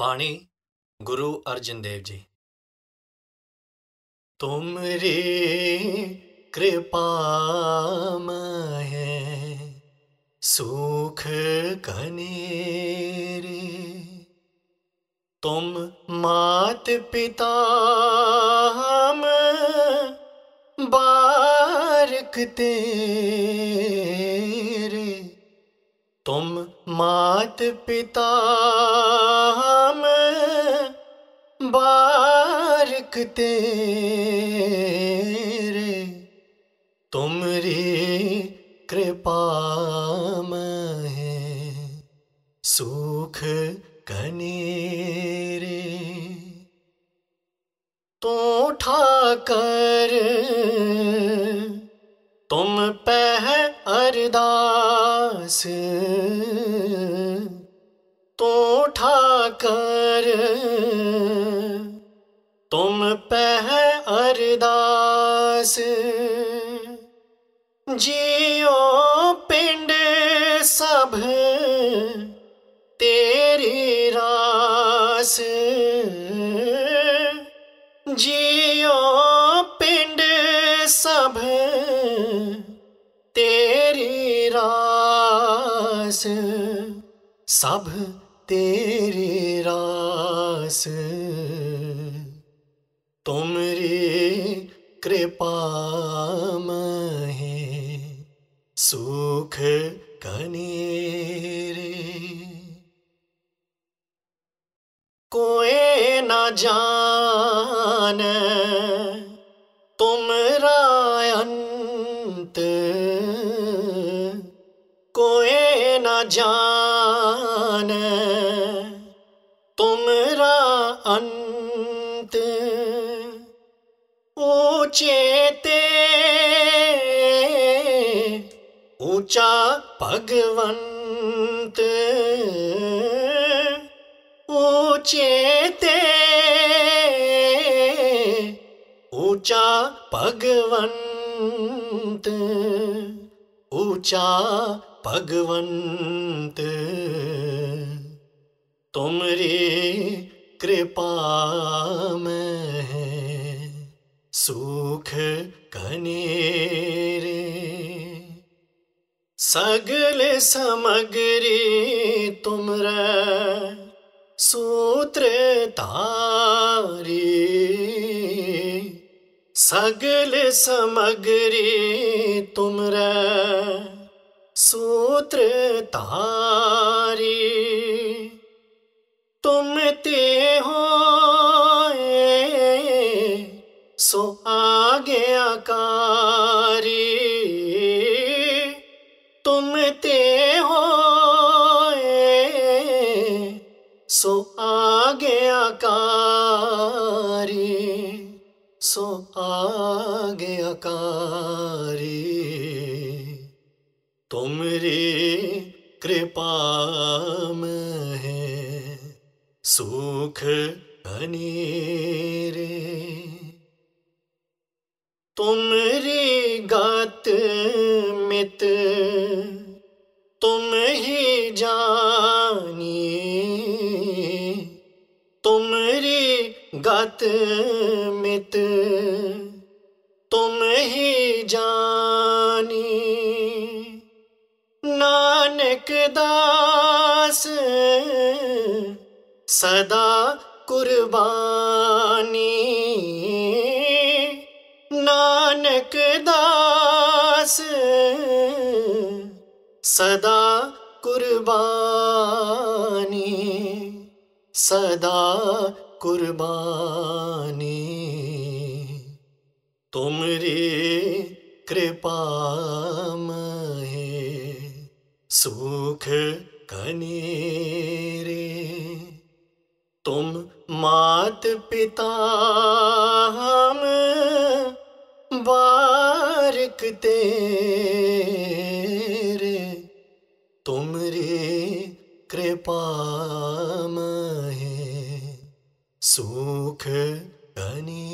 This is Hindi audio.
बाणी गुरु अर्जन देव जी। तुम रे कृपा है सुख कनेरे तुम मात पिता हम बारक तेरे तुम मात पिता हम बारक तेरे तुमरी कृपा में सुख कनेरे तो ठाकर तुम पह अरदास। तो ठाकर तुम पह अरदास। जियो पिंड सब तेरी रास। जियो पिंड सब सब तेरी रास। तुमरी कृपा महे सुख कनेरे। कोई न जान कोई न जान। तुमरा अंत ऊँचे ते ऊँचा भगवंत। ऊँचे ते ऊँचा भगवंत। ऊँचा भगवंत तुमरी कृपा में सुख कनेरे सगल समगरी तुमरा सूत्र तारी। सगल समगरी तुमरा सूत्र तारी। तुम ते हो सो आगे आकारी। तुम ते हो सो आगे आकारी। सो आगे आकारी। कृपा है। सुख अनेरे। तुमरी गात मित तुम ही जानी तुमरी गत मित नानक दास सदा कुर्बानी। नानक दास सदा कुर्बानी। सदा कुर्बानी। तुमरी कृपा सुख कनेरे तुम मात पिता हम बारक तेरे। तुमरी कृपा महे सुख कनी